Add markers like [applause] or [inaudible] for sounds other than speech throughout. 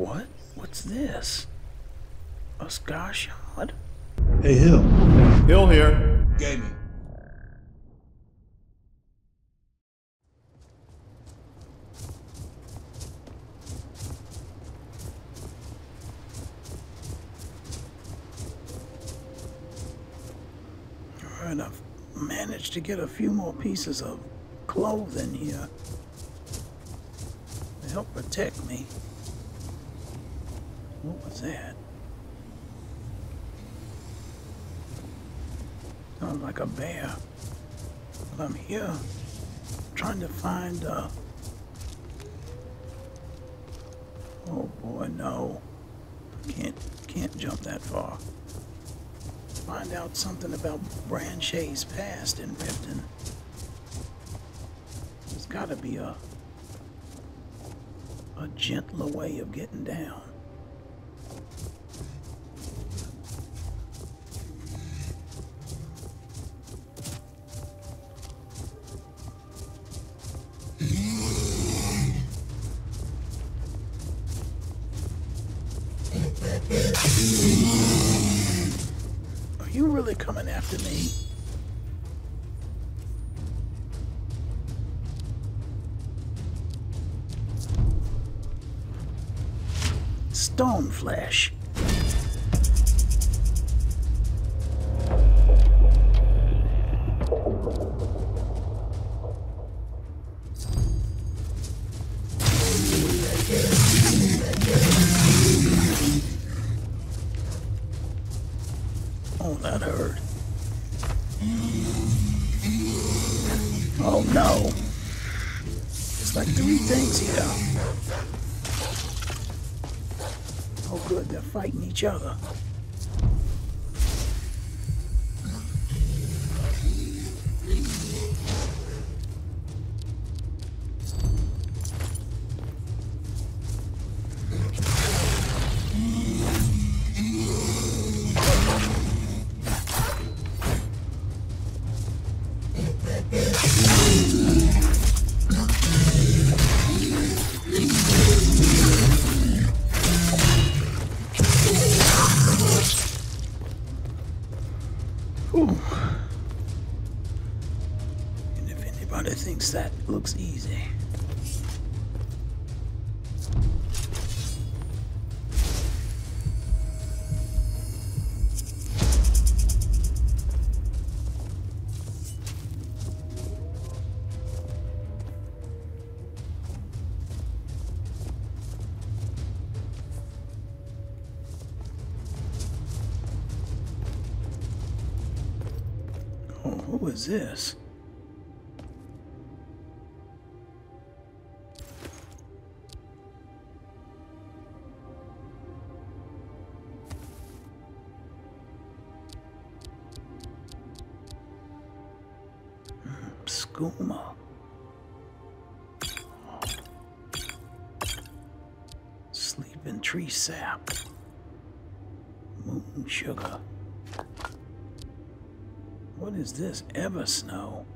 What? What's this? A sky shard? Hey, Hill. Hill here. Gaming. Alright, I've managed to get a few more pieces of clothing here to help protect me. What was that? Sounds like a bear. But I'm here trying to find uh Oh boy, no. Can't can't jump that far. Find out something about Brand-Shei's past in Riften. There's gotta be a a gentler way of getting down. Coming after me? Stone Ooh. This? Skooma. Sleeping tree sap. Moon sugar. What is this? Ever snow?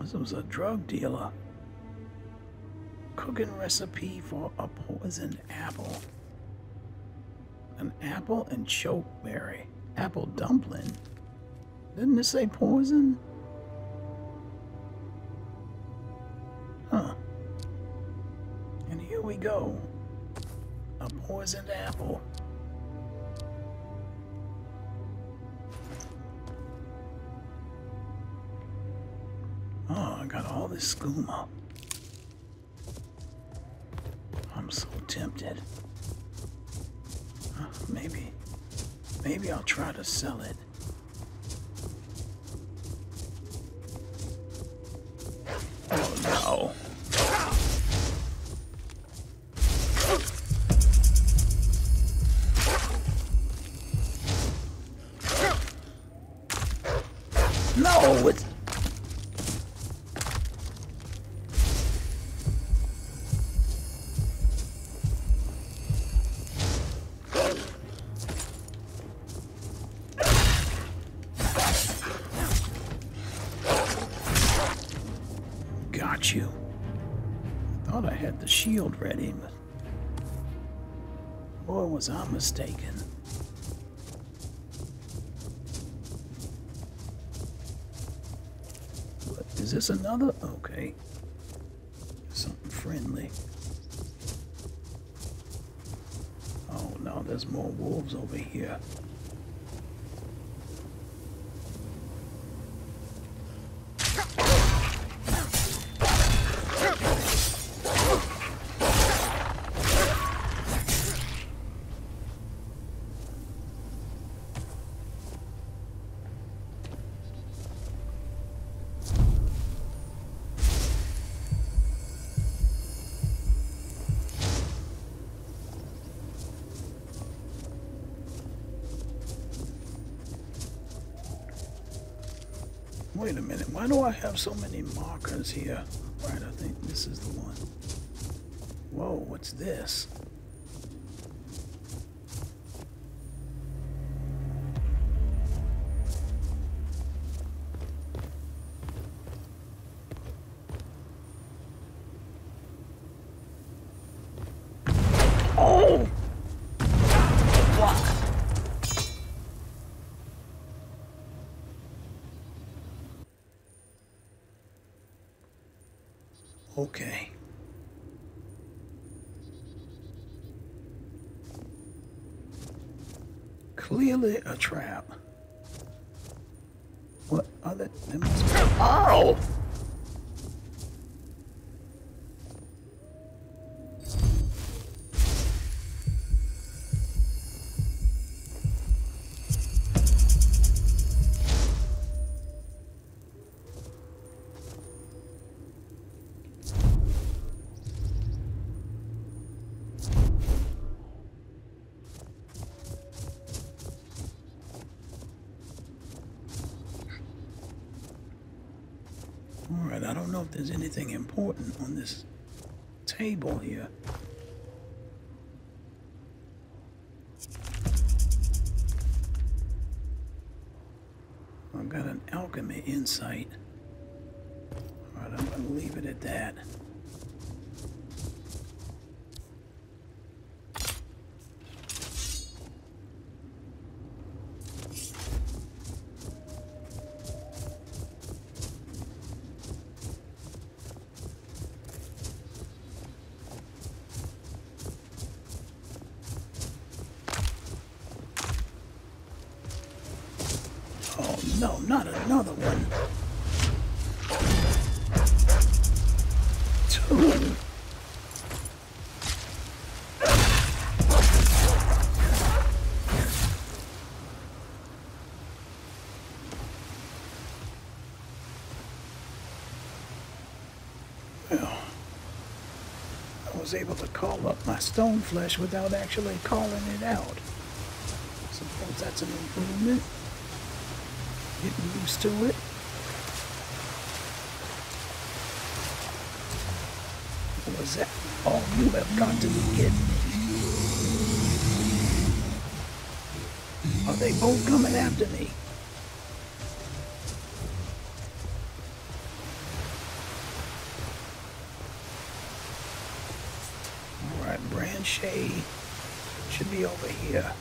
This was a drug dealer. Cooking recipe for a poisoned apple. An apple and chokeberry. Apple dumpling. Didn't it say poison? Huh. And here we go. Poisoned apple. Oh, I got all this skooma. I'm so tempted. Maybe, maybe I'll try to sell it. Thought I had the shield ready, but boy, was I mistaken. What, is this another? Okay. Something friendly. Oh no, there's more wolves over here. Why do I have so many markers here? Right, I think this is the one. Whoa, what's this? Oh! Okay. Clearly a trap. What other? Oh! Important on this table here. I've got an alchemy insight. All right, I'm going to leave it at that. No, not another one. Two. Well, I was able to call up my stone flesh without actually calling it out. Suppose that's an improvement used to it. What was that? All you have got to be kidding me. Are they both coming after me? Alright, Brand-Shei should be over here.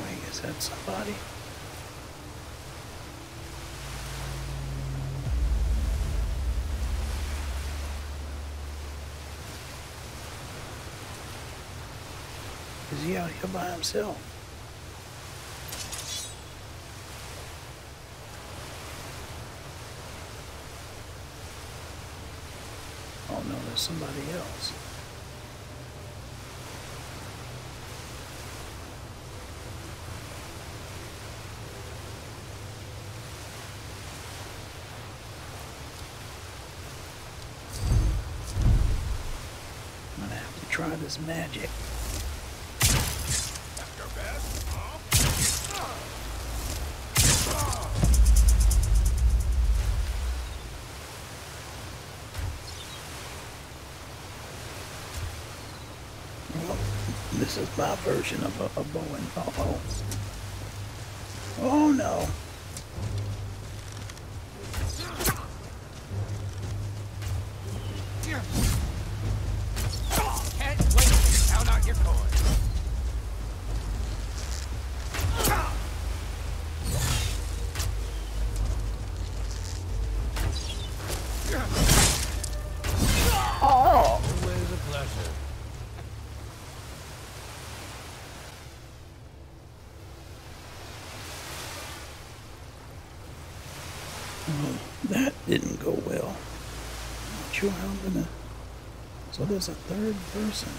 Wait, is that somebody? Is he out here by himself? Oh no, there's somebody else. I'm gonna his magic. This is my version of a, a bow and oh, oh no. There's a third person.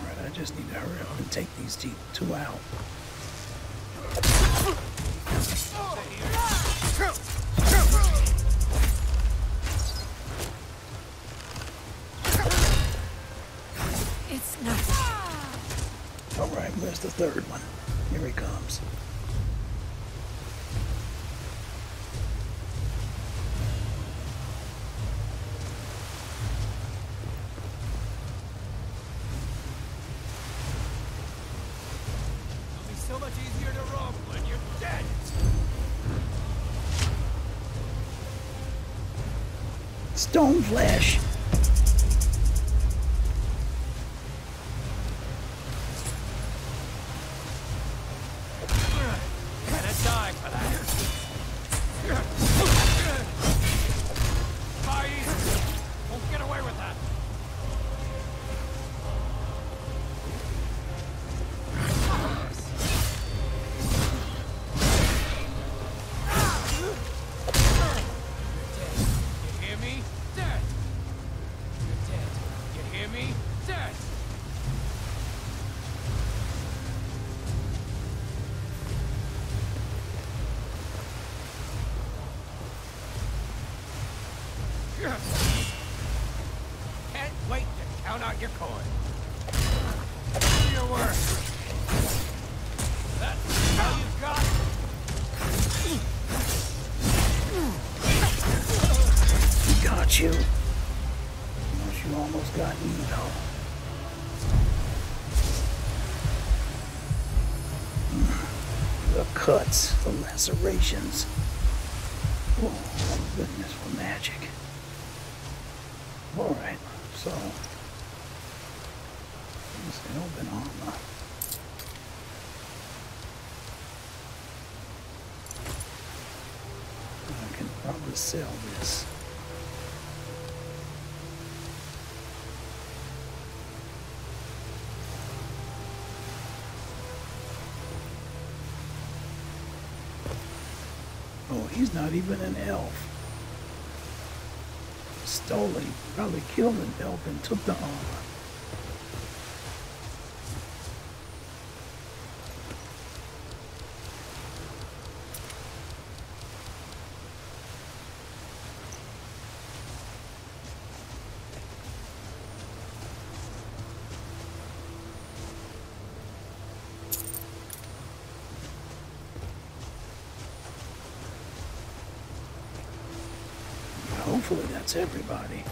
Alright, I just need to hurry up and take these two out. It's not. Alright, where's the third one? Here he comes. It'll be lacerations. Oh, goodness, for magic. Alright, so. Let's open armor. I can probably sell this. He's not even an elf. Stole it. Probably killed an elf and took the armor. Hopefully that's everybody.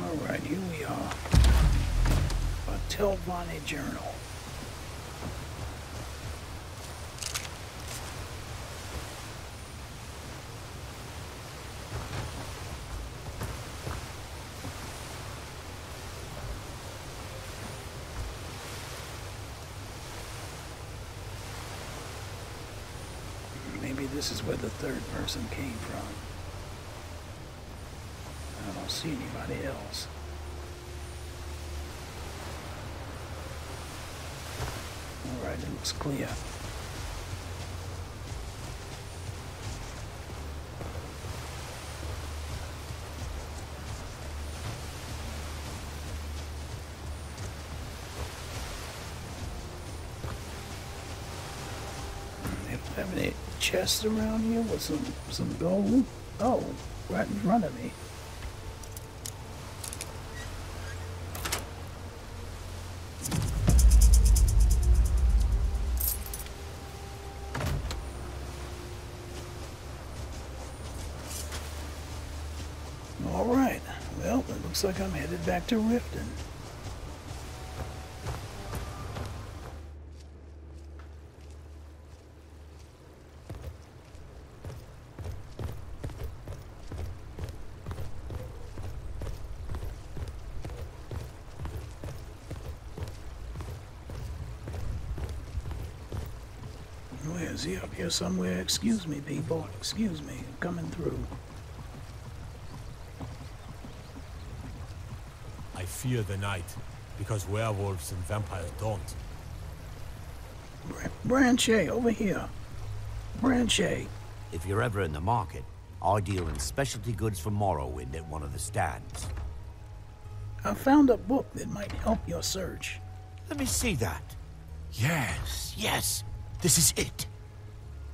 All right, here we are. A Telvanni journal. Maybe this is where the third person came from. I don't see anybody else. Alright, it looks clear. have any chests around here with some some gold? Oh, right in front of me. All right. Well, it looks like I'm headed back to Riften. Where is he up here somewhere? Excuse me, people. Excuse me. I'm coming through. I fear the night, because werewolves and vampires don't. Br- Brand-Shei, over here. Brand-Shei. If you're ever in the market, I deal in specialty goods for Morrowind at one of the stands. I found a book that might help your search. Let me see that. Yes, yes, this is it.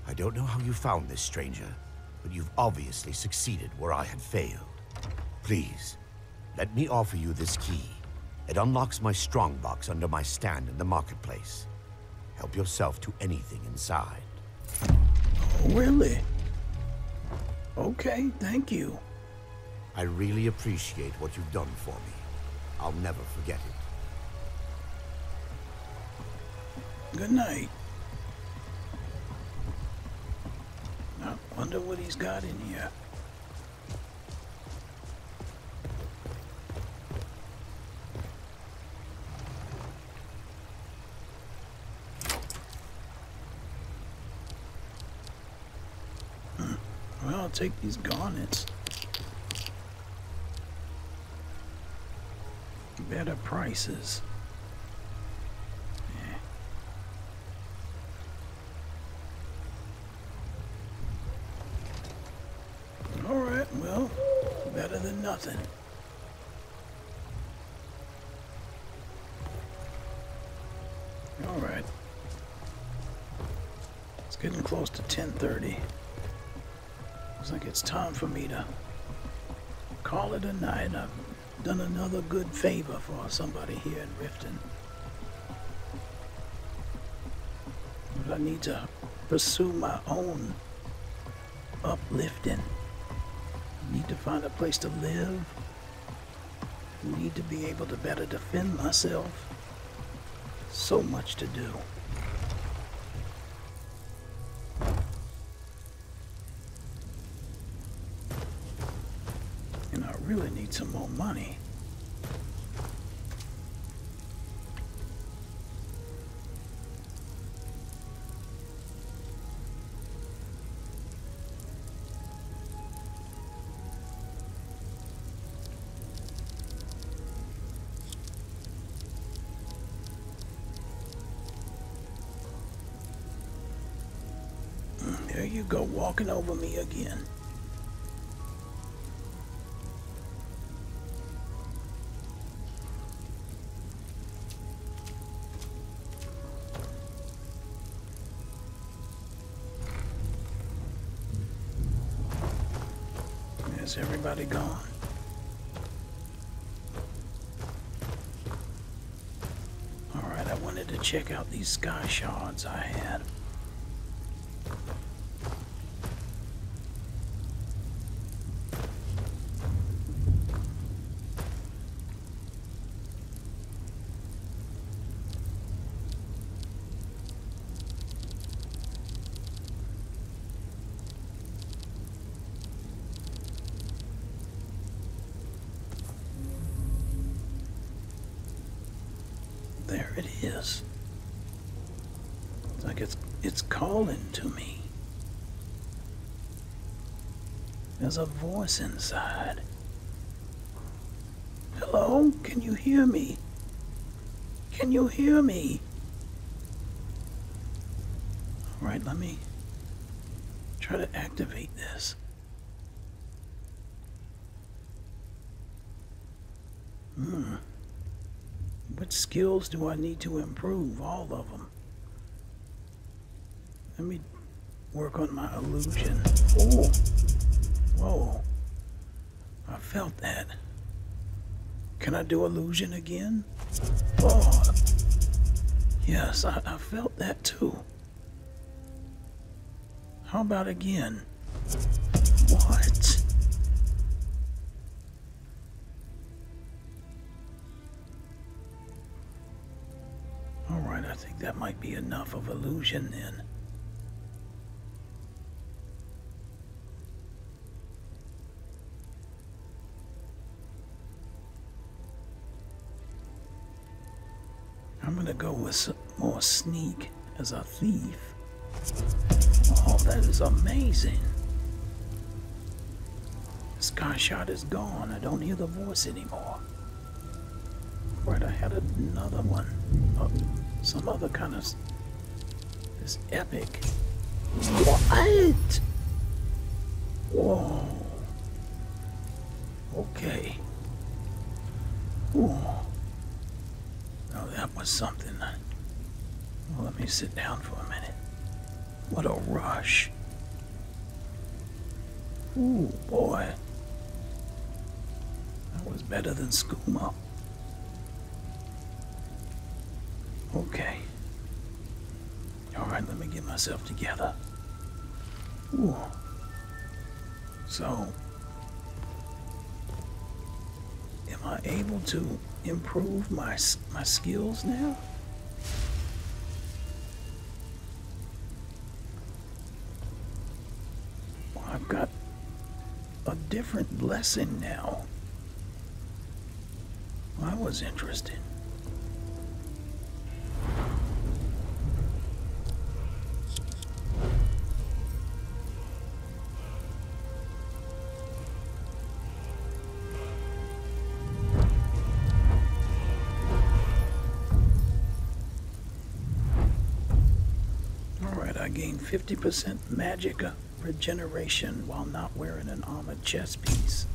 I don't know how you found this, stranger, but you've obviously succeeded where I had failed. Please, let me offer you this key. It unlocks my strongbox under my stand in the marketplace. Help yourself to anything inside. Oh, really? Okay, thank you. I really appreciate what you've done for me. I'll never forget it. Good night. I wonder what he's got in here. Hmm. Well, I'll take these garnets. Better prices. Time for me to call it a night. I've done another good favor for somebody here in Riften. But I need to pursue my own uplifting. Need to find a place to live. Need to be able to better defend myself. So much to do. Need some more money. Mm, there you go, walking over me again. Everybody gone? Alright, I wanted to check out these sky shards I had. It's calling to me. There's a voice inside. Hello? Can you hear me? Can you hear me? All right, let me try to activate this. Hmm. What skills do I need to improve? All of them. Let me work on my illusion. Oh, whoa. I felt that. Can I do illusion again? Oh, yes, I, I felt that too. How about again? What? Alright, I think that might be enough of illusion then. More sneak as a thief. Oh, that is amazing. Sky shard is gone. I don't hear the voice anymore. Right, I had another one. Oh, some other kind of. This epic. What? Whoa. Okay. Whoa. Was something. Well, let me sit down for a minute. What a rush. Ooh, boy. That was better than skooma. Okay. Alright, let me get myself together. Ooh. So, I able to improve my my skills now? Well, I've got a different blessing now. I was interested. 50% magic regeneration while not wearing an armored chest piece.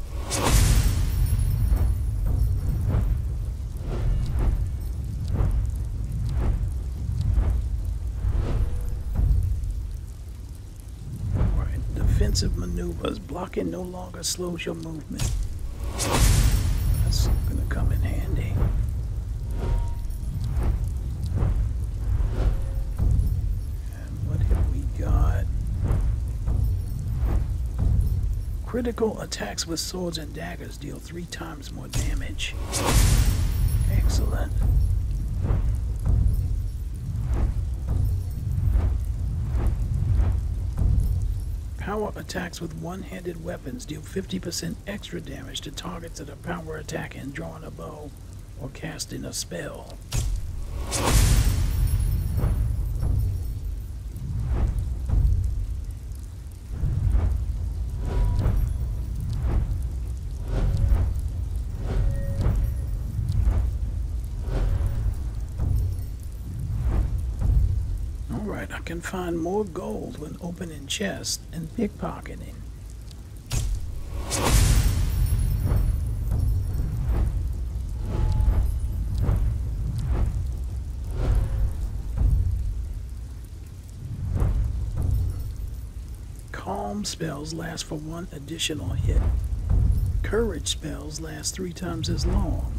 Alright, defensive maneuvers. Blocking no longer slows your movement. That's gonna come in handy. Critical attacks with swords and daggers deal three times more damage. Excellent. Power attacks with one-handed weapons deal 50% extra damage to targets that are power attacking, drawing a bow, or casting a spell. Find more gold when opening chests and pickpocketing. Calm spells last for one additional hit. Courage spells last three times as long.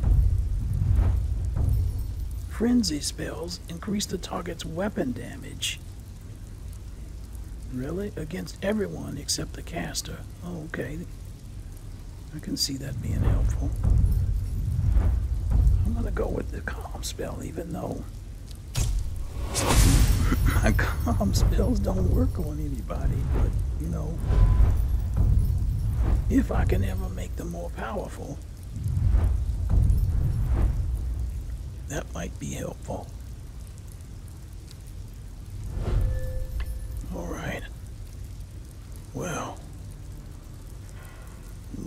Frenzy spells increase the target's weapon damage. Really? Against everyone except the caster. Oh, okay. I can see that being helpful. I'm gonna go with the calm spell, even though [laughs] my calm spells don't work on anybody. But, you know, if I can ever make them more powerful, that might be helpful. All right. Well,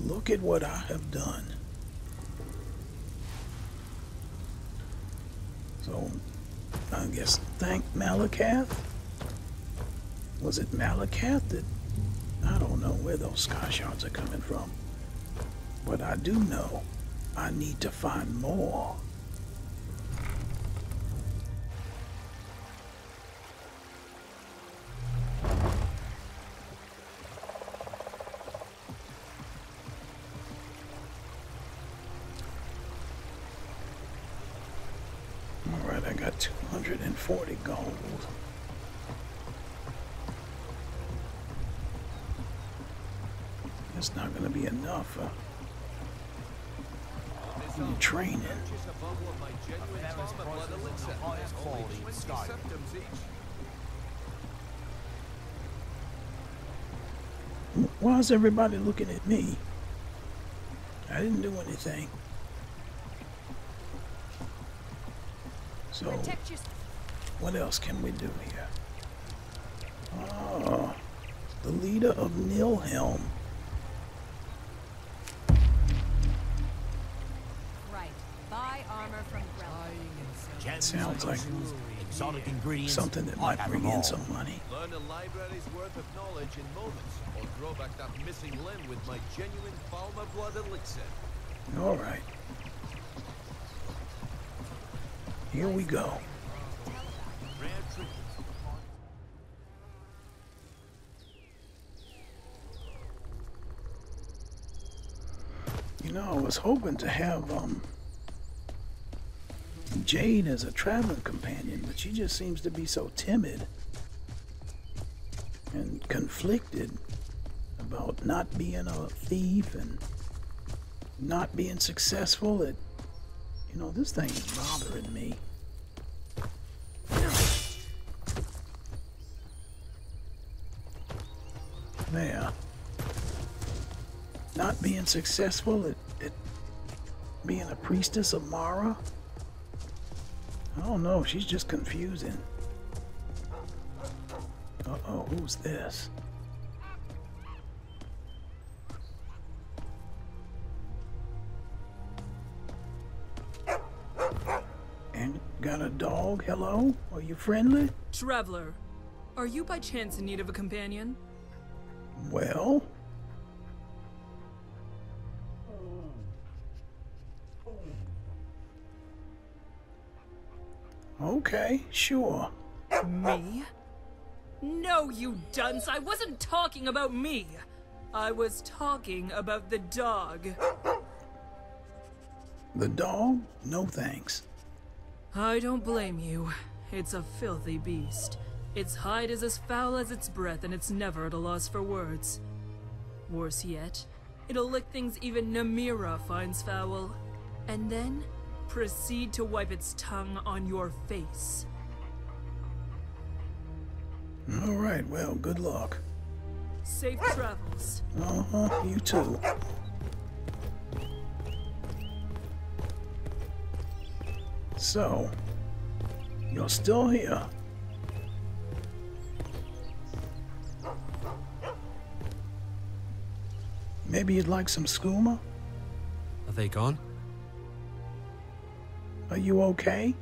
look at what I have done. So, I guess thank Malacath. Was it Malacath that I don't know where those sky shards are coming from. But I do know I need to find more. For training. Why is everybody looking at me? I didn't do anything. So, what else can we do here? Oh, the leader of Nilheim. Grella. Sounds like exotic ingredients. something that might bring in some money. Learn a library's worth of knowledge in moments, or grow back that missing limb with my genuine Falmer blood elixir. All right. Here we go. You know, I was hoping to have um Jade as a traveling companion, but she just seems to be so timid and conflicted about not being a thief and not being successful at you know, this thing is bothering me. There. Not being successful at, at being a priestess of Mara? I don't know, she's just confusing. Uh oh, who's this? And got a dog? Hello? Are you friendly? Traveler, are you by chance in need of a companion? Well, okay, sure. Me? No, you dunce! I wasn't talking about me! I was talking about the dog. The dog? No thanks. I don't blame you. It's a filthy beast. Its hide is as foul as its breath, and it's never at a loss for words. Worse yet, it'll lick things even Namira finds foul, and then proceed to wipe its tongue on your face. All right, well, good luck. Safe travels. Uh huh, you too. So, you're still here. Maybe you'd like some skooma? Are they gone? Are you okay?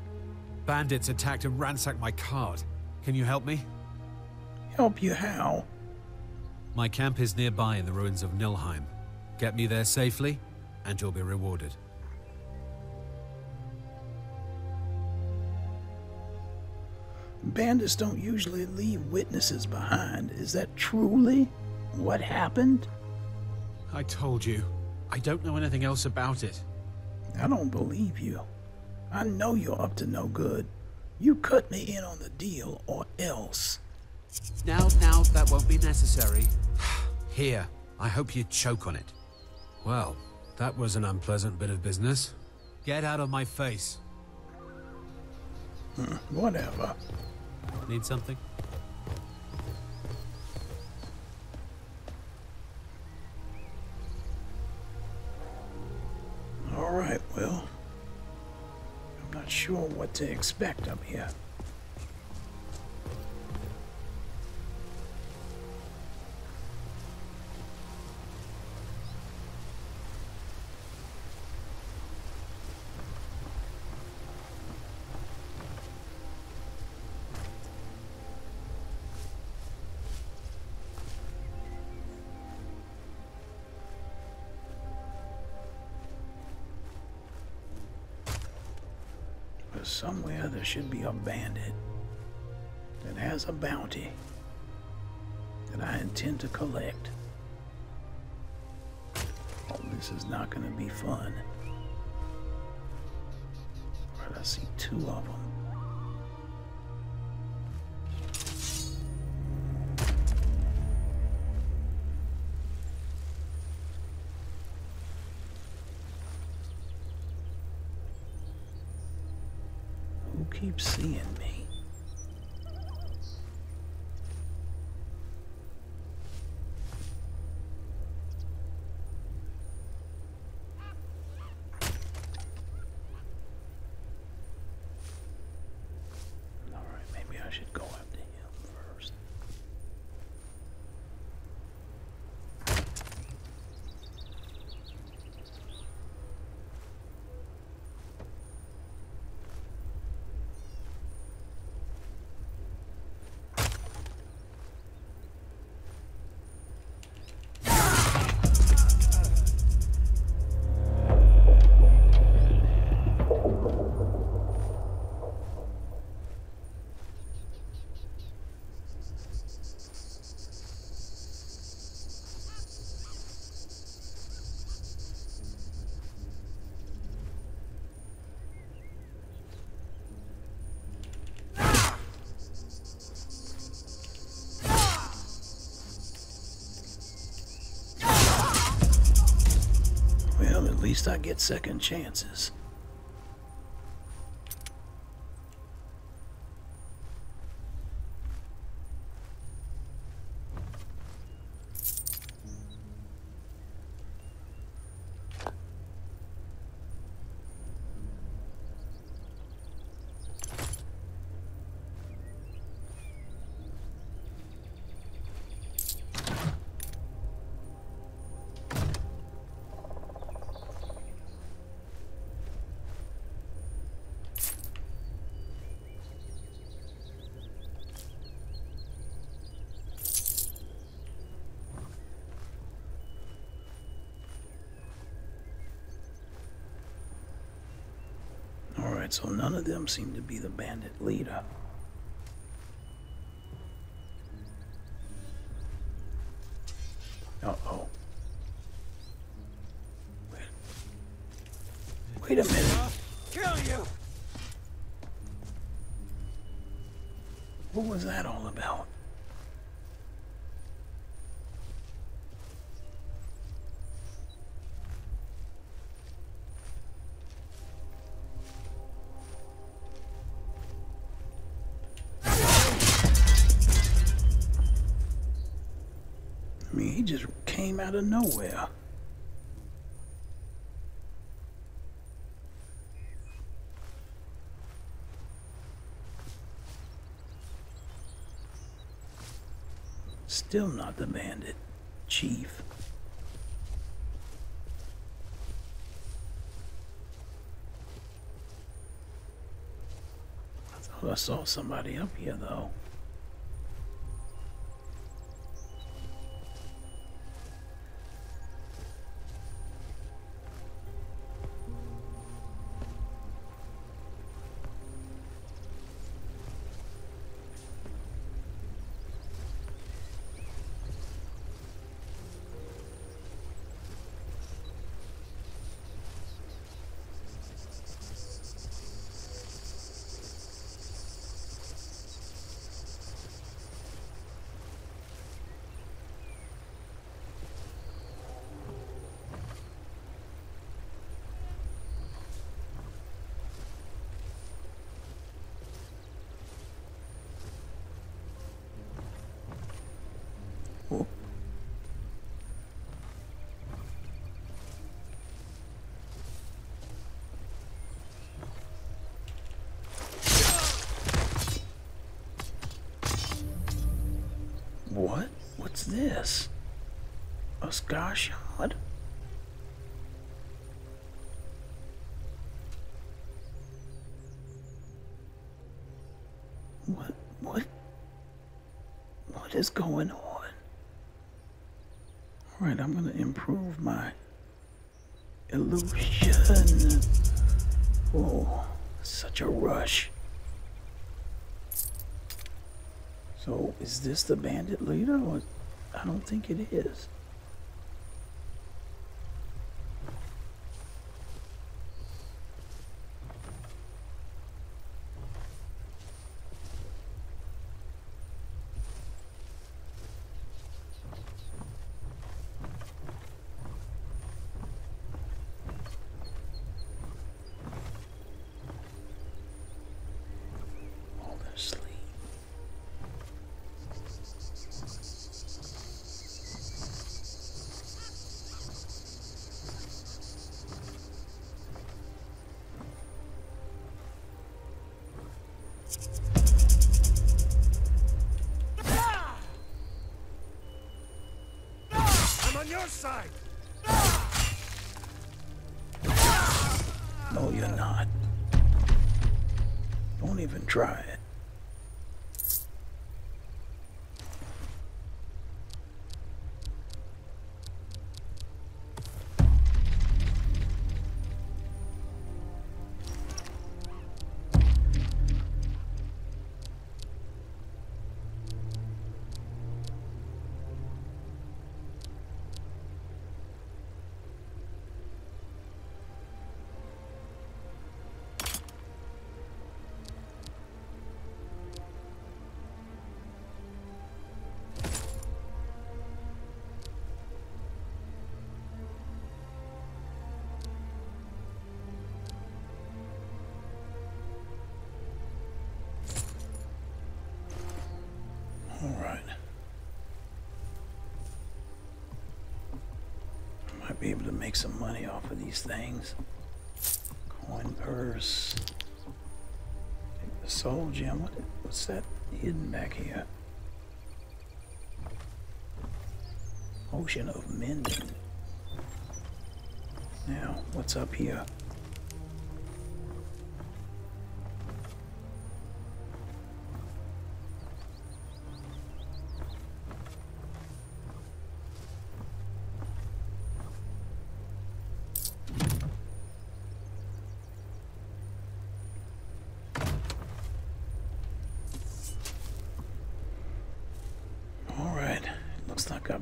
Bandits attacked and ransacked my cart. Can you help me? Help you how? My camp is nearby in the ruins of Nilheim. Get me there safely, and you'll be rewarded. Bandits don't usually leave witnesses behind. Is that truly what happened? I told you. I don't know anything else about it. I don't believe you. I know you're up to no good. You cut me in on the deal or else. Now, now, that won't be necessary. [sighs] Here, I hope you choke on it. Well, that was an unpleasant bit of business. Get out of my face. Hmm, whatever. Need something? Sure what to expect up here. Should be a bandit that has a bounty that I intend to collect. Oh, this is not going to be fun. Right, I see two of them. Keeps seeing I get second chances. So none of them seem to be the bandit leader. Came out of nowhere. Still not the bandit, chief. I thought I saw somebody up here, though. Scar? What? What? What is going on? Alright, I'm gonna improve my illusion. Oh, such a rush. So, is this the bandit leader? I don't think it is. You're not. Don't even try it. Make some money off of these things. Coin purse. The soul gem. What, what's that hidden back here? Ocean of Mending. Now, what's up here?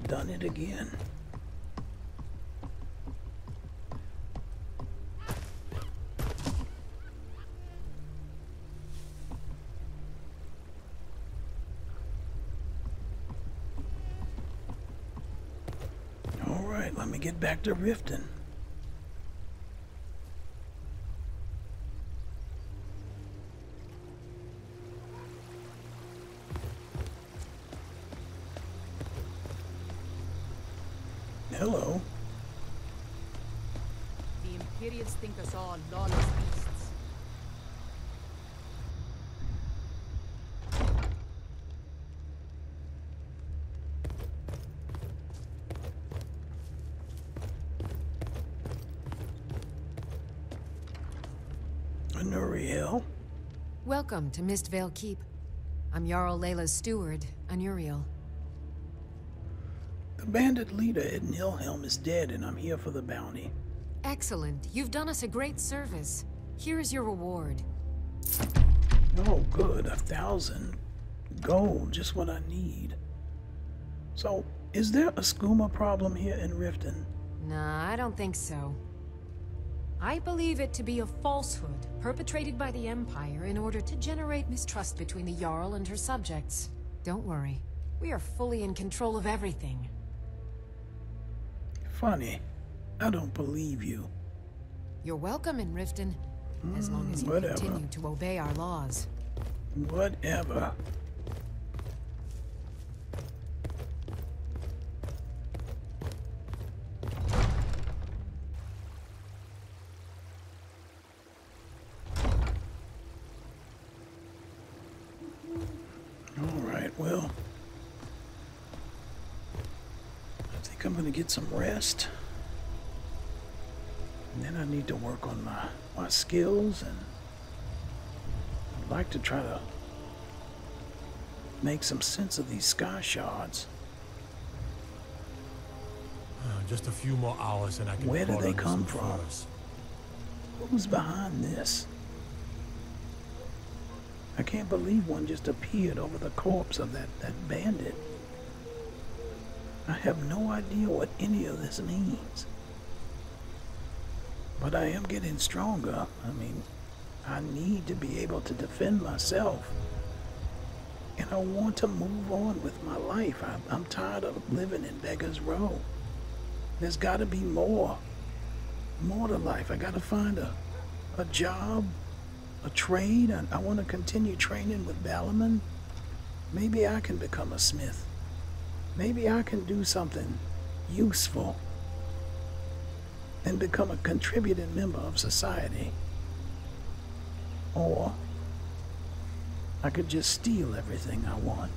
Done it again. All right, let me get back to Riften. Think us all lawless beasts. Anuriel. Welcome to Mistveil Keep. I'm Jarl Laila's steward, Anuriel. The bandit leader at Nilheim is dead, and I'm here for the bounty. Excellent. You've done us a great service. Here is your reward. Oh, good. A thousand gold, just what I need. So, is there a skooma problem here in Riften? Nah, I don't think so. I believe it to be a falsehood perpetrated by the Empire in order to generate mistrust between the Jarl and her subjects. Don't worry. We are fully in control of everything. Funny. I don't believe you. You're welcome in Riften, as long as you hmm, whatever. continue to obey our laws. Whatever. All right, then I need to work on my, my skills and I'd like to try to make some sense of these sky shards. Uh, Just a few more hours and I can Where do they come from? furs. Who's behind this? I can't believe one just appeared over the corpse of that, that bandit. I have no idea what any of this means. But I am getting stronger. I mean, I need to be able to defend myself. And I want to move on with my life. I, I'm tired of living in Beggar's Row. There's got to be more. More to life. I got to find a, a job, a trade. I, I want to continue training with Balimund. Maybe I can become a smith. Maybe I can do something useful and become a contributing member of society. Or I could just steal everything I want.